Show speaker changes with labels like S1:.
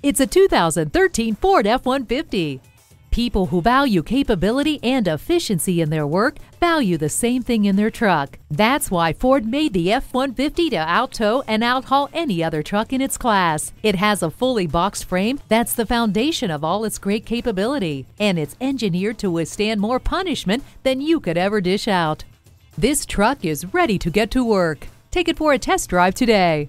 S1: It's a 2013 Ford F-150. People who value capability and efficiency in their work value the same thing in their truck. That's why Ford made the F-150 to outtow and out-haul any other truck in its class. It has a fully boxed frame that's the foundation of all its great capability, and it's engineered to withstand more punishment than you could ever dish out. This truck is ready to get to work. Take it for a test drive today.